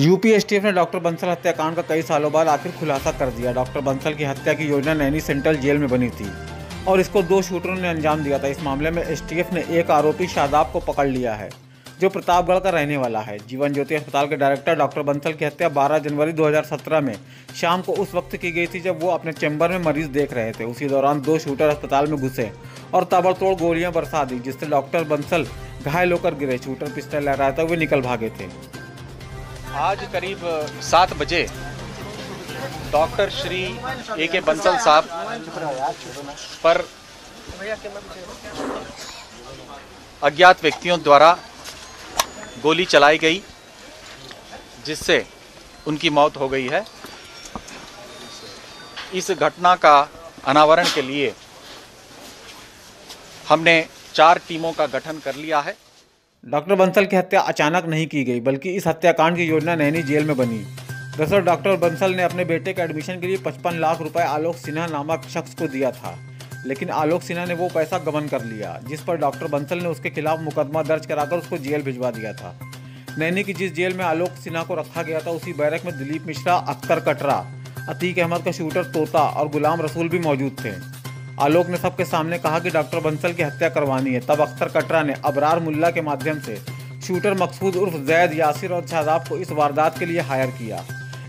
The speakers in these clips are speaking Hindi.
यूपी एसटीएफ ने डॉक्टर बंसल हत्याकांड का कई सालों बाद आखिर खुलासा कर दिया। डॉक्टर बंसल की हत्या की योजना नैनी सेंट्रल जेल में बनी थी और इसको दो शूटरों ने अंजाम दिया था। इस मामले में एसटीएफ ने एक आरोपी शादाब को पकड़ लिया है, जो प्रतापगढ़ का रहने वाला है। जीवन ज्योति अस्पताल के डायरेक्टर डॉक्टर बंसल की हत्या 12 जनवरी 2017 में शाम को उस वक्त की गई थी, जब वो अपने चैम्बर में मरीज़ देख रहे थे। उसी दौरान दो शूटर अस्पताल में घुसे और ताबड़तोड़ गोलियाँ बरसा दी, जिससे डॉक्टर बंसल घायल होकर गिरे। शूटर पिस्टल लहराते हुए निकल भागे थे। आज करीब सात बजे डॉक्टर श्री ए के बंसल साहब पर अज्ञात व्यक्तियों द्वारा गोली चलाई गई, जिससे उनकी मौत हो गई है। इस घटना का अनावरण के लिए हमने चार टीमों का गठन कर लिया है। डॉक्टर बंसल की हत्या अचानक नहीं की गई, बल्कि इस हत्याकांड की योजना नैनी जेल में बनी। दरअसल डॉक्टर बंसल ने अपने बेटे के एडमिशन के लिए 55 लाख रुपए आलोक सिन्हा नामक शख्स को दिया था, लेकिन आलोक सिन्हा ने वो पैसा गबन कर लिया, जिस पर डॉक्टर बंसल ने उसके खिलाफ मुकदमा दर्ज कराकर उसको जेल भिजवा दिया था। नैनी की जिस जेल में आलोक सिन्हा को रखा गया था, उसी बैरक में दिलीप मिश्रा, अख्तर कटरा, अतीक अहमद का शूटर तोता और गुलाम रसूल भी मौजूद थे। आलोक ने सबके सामने कहा कि डॉक्टर बंसल की हत्या करवानी है। तब अख्तर कटरा ने अबरार मुल्ला के माध्यम से शूटर मकसूद उर्फ़ जैद यासिर और शादाब को इस वारदात के लिए हायर किया।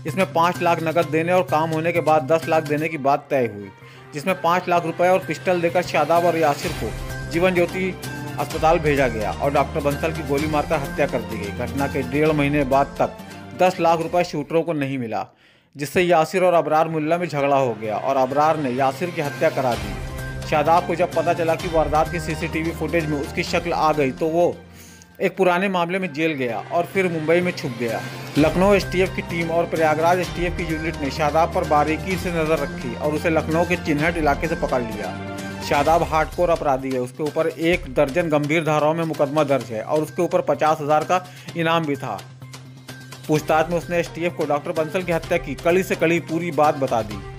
इसमें पाँच लाख नकद देने और काम होने के बाद दस लाख देने की बात तय हुई, जिसमें पाँच लाख रुपए और पिस्टल देकर शादाब और यासिर को जीवन ज्योति अस्पताल भेजा गया और डॉक्टर बंसल की गोली मारकर हत्या कर दी गई। घटना के डेढ़ महीने बाद तक दस लाख रुपए शूटरों को नहीं मिला, जिससे यासिर और अबरार मुल्ला में झगड़ा हो गया और अबरार ने यासिर की हत्या करा दी। शादाब को जब पता चला कि वारदात की सीसीटीवी फुटेज में उसकी शक्ल आ गई तो वो एक पुराने मामले में जेल गया और फिर मुंबई में छुप गया। लखनऊ एसटीएफ की टीम और प्रयागराज एसटीएफ की यूनिट ने शादाब पर बारीकी से नज़र रखी और उसे लखनऊ के चिन्हट इलाके से पकड़ लिया। शादाब हार्डकोर अपराधी है, उसके ऊपर एक दर्जन गंभीर धाराओं में मुकदमा दर्ज है और उसके ऊपर पचास हज़ार का इनाम भी था। पूछताछ में उसने एसटीएफ को डॉक्टर बंसल की हत्या की, कड़ी से कड़ी पूरी बात बता दी।